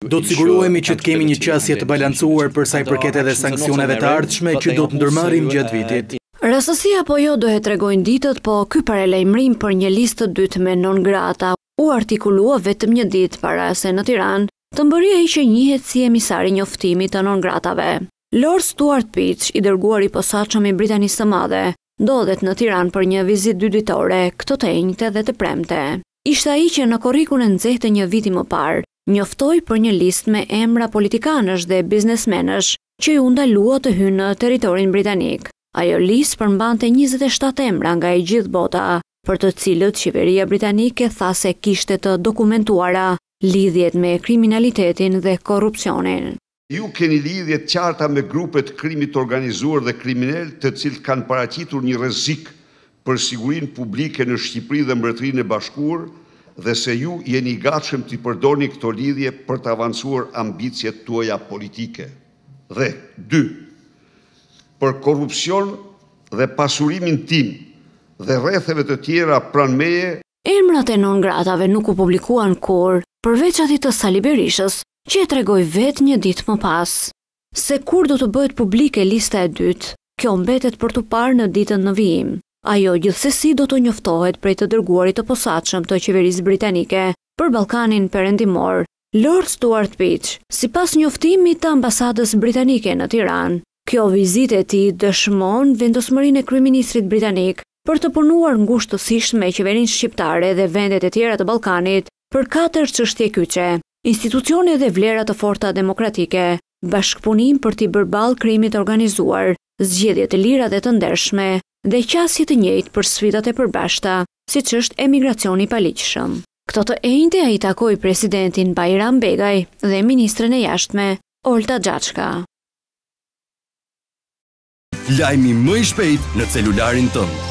Do të sigurohemi që të kemi një qasje të balancuar për sa i përket edhe sanksioneve të ardhshme që do të ndërmarrim gjatë vitit. Rastësi apo jo do e tregojnë ditët, po ky paralajmërim për një listë të dytë me non grata u artikulua vetëm një ditë para se në Tiranë të mbërrijë ai që njihet si emisar i njoftimit të non gratave. Lord Stuart Peach, i dërguari i posaçëm i Britanisë së Madhe, ndodhet në Tiranë për një vizitë dyditore, këtë të enjte dhe të premte. Ishte ai që në korrikun e nxehtë një viti më parë, njoftoi për një listë me emra politikanësh dhe biznesmenësh që iu ndalua të hynë në territorin britanik. Ajo listë përmbante njëzet e shtatë emra nga e gjithë bota, për të cilët qeveria britanike tha se kishte të dokumentuara lidhjet me kriminalitetin dhe korrupsionin. Ju keni lidhje të qarta me grupe të krimit të organizuar dhe kriminelë të cilët kanë paraqitur një rrezik për sigurinë publike në Shqipëri dhe Mbretërinë e Bashkuar dhe se ju jeni i gatshëm t'i përdorni këto lidhje për të avancuar ambiciet tuaja politike. Dhe, dy. Për korrupsion dhe pasurimin tim dhe rretheve të tjera pranë meje, Emrat e non-gratave nuk u publikuan kurrë, përveç atij të Sali Berishës, që e tregoi vetë një ditë më pas. Se kur do të bëhet publike lista e dytë, kjo mbetet për t'u parë në ditët në vijim. Ajo gjithsesi do të njoftohet prej të dërguarit të posaçëm të qeverisë britanike për Ballkanin Perëndimor, Lord Stuart Peach. Sipas njoftimit të ambasadës britanike në Tiranë, kjo vizitë e tij dëshmon vendosmërinë e kryeministrit britanik për të punuar ngushtësisht me qeverinë shqiptare dhe vendet e tjera të Ballkanit Për katër çështje kyçe, institucione dhe vlera të forta demokratike, bashkëpunim për t'i bërë ballë krimit të organizuar, zgjedhje të lira dhe të ndershme, dhe qasje të njëjtë për sfidat e përbashkëta, siç është emigracioni i paligjshëm. Këtë të enjte ai takoi presidentin Bajram Begaj dhe ministren e Jashtme, Olta Xhaçka. Lajmi më i shpejtë në celularin tënd!